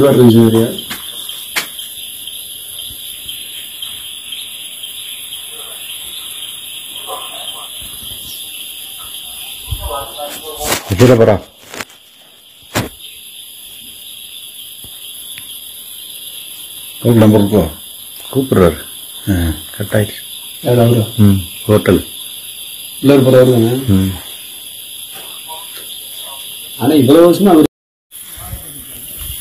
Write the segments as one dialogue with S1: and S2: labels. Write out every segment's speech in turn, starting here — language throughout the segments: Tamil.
S1: வேறு இருந்துச்சு நிறையா
S2: இதில் போகிறான் நம்பர் போ கூப்பிடுறாரு கட் ஆயிடுச்சு ம் ஹோட்டல்
S1: தானே
S2: ம்
S1: ஆனால் இவ்வளோ வருஷமா அவர்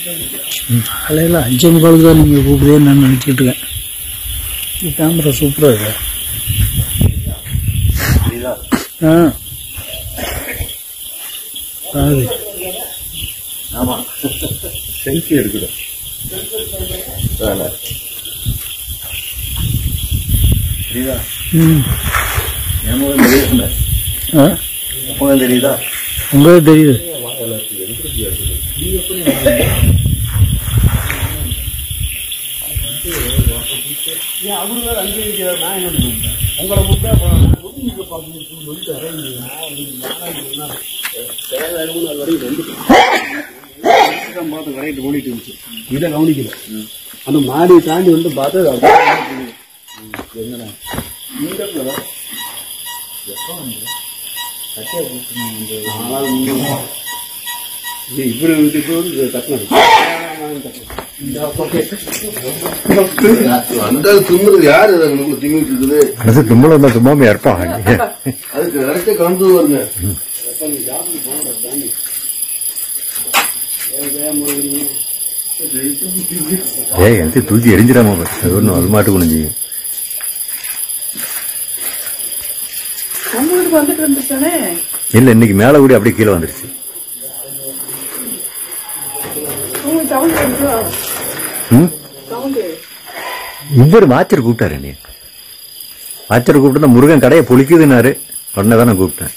S3: காலையில் அஞ்சே முக்காலுக்கு தான் நீங்கள் கூப்பிடுதேன்னு நான் நினச்சிட்டு இருக்கேன். இந்த கேமரா சூப்பராக இருக்கு? ஆ. அது
S2: ஆமாம் செல்ஃபி எடுக்கணும் வேலை. தெரியுதா
S3: ம்.
S2: என் முகம் தெரியுது
S3: ஆ?
S2: முகம் தெரியுதா?
S3: உங்களுக்கு தெரியுது.
S1: அவரு வேறு அங்கே இருக்கிறார் நான் என்ன பண்ணுறேன் உங்களை கூப்பிட்டா நீங்க பார்த்து சொல்லிட்டு தேவை மூணு வரைக்கும் வந்துட்டேன் பார்த்து கரெக்ட் ஓடிட்டு இருந்துச்சு. இதை கவனிக்கல. அந்த மாடி தாண்டி வந்து பார்த்து என்னடா? இந்த எப்போ வந்து? கட்டியா வந்து
S4: திமிட்டு இருக்குது
S2: அது தும்மல வந்தால் சும்மாமே இருப்பான்
S4: அதுக்கு கரெக்டா கலந்து வருங்க
S2: ஏய் எனக்கு தூக்கி எரிஞ்சிடாம ஒன்றும் அது மாட்டு குனிஞ்சு
S5: உங்களுக்கு வந்துட்டு இருந்துச்சானே
S2: இல்லை இன்னைக்கு மேலே கூடி அப்படியே கீழே வந்துருச்சு இவர் வாச்சர் கூப்பிட்டாரு நீ வாச்சர் கூப்பிட்டு முருகன் கடையை பொழிக்குதுன்னாரு. உடனே தான் நான் கூப்பிட்டேன்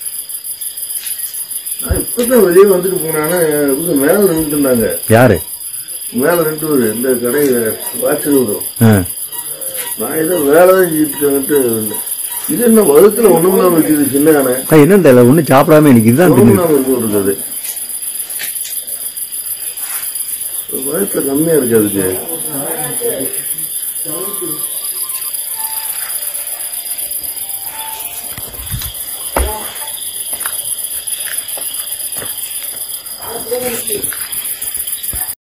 S4: இப்பதான் வெளியே வந்துட்டு போனானே இவங்க மேல நின்றுட்டு இருந்தாங்க.
S2: யாரு?
S4: மேல நின்று ஒரு இந்த கடை வாட்சல் வரும். நான் ஏதோ வேலை செஞ்சுட்டு. இது என்ன வகுத்துல ஒண்ணும் இல்லாம இருக்குது சின்ன
S2: தெரியல ஒன்றும் சாப்பிடாம இன்னைக்கு இதுதான்
S4: ஒண்ணும்
S2: தின்னு
S4: இல்லாம இருக்கு இருக்குது வயசுல கம்மியா இருக்கு அதுக்கு